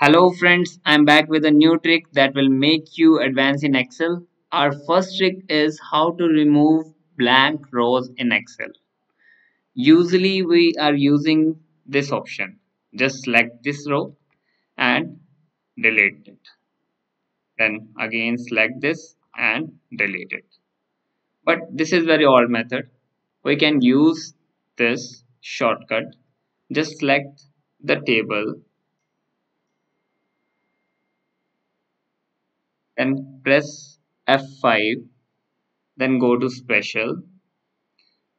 Hello friends, I'm back with a new trick that will make you advance in Excel. Our first trick is how to remove blank rows in Excel. Usually we are using this option. Just select this row and delete it. Then again select this and delete it. But this is very old method. We can use this shortcut. Just select the table then press F5 then go to special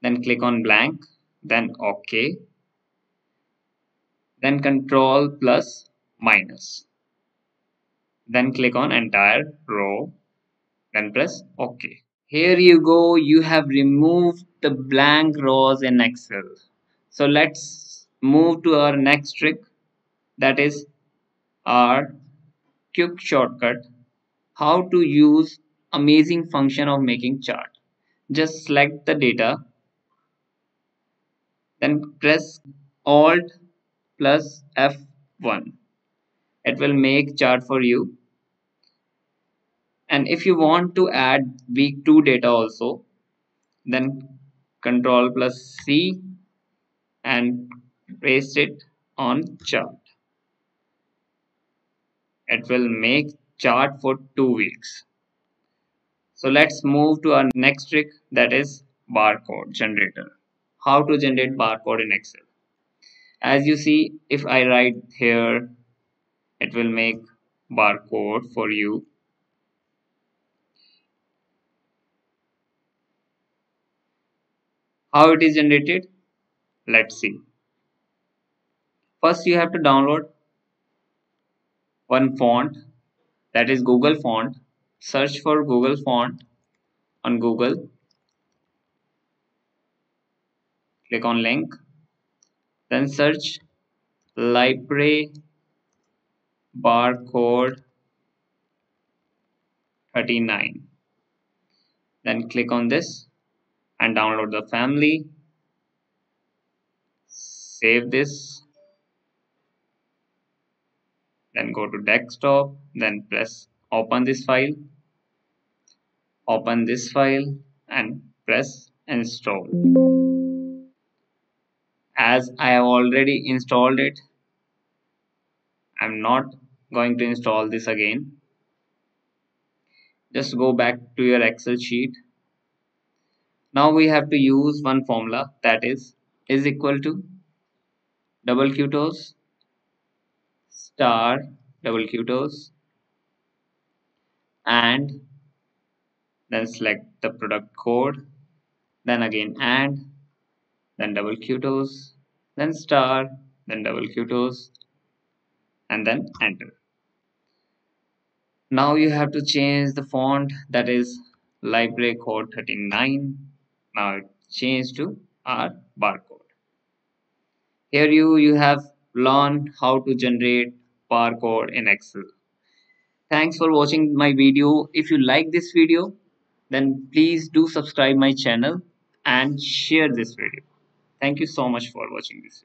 then click on blank then OK then control plus minus then click on entire row then press OK. Here you go you have removed the blank rows in Excel. So let's move to our next trick that is our quick shortcut how to use amazing function of making chart. Just select the data then press alt plus f1 it will make chart for you. And if you want to add week 2 data also then control plus c and paste it on chart. It will make chart for two weeks. So let's move to our next trick that is barcode generator. How to generate barcode in Excel. As you see, if I write here, it will make barcode for you. How it is generated? Let's see. First, you have to download one font that is Google font. Search for Google font on Google. Click on link. Then search library barcode 39 then click on this and download the family. Save this then go to desktop then press open this file open this file and press install. As I have already installed it I'm not going to install this again. Just go back to your excel sheet. Now we have to use one formula that is is equal to double quotes star double quotes and then select the product code. Then again and then double quotes then star then double quotes and then enter. Now you have to change the font. That is library code 39 now it changed to our barcode. Here you you have learned how to generate barcode in Excel. Thanks for watching my video. If you like this video, then please do subscribe my channel and share this video. Thank you so much for watching this video.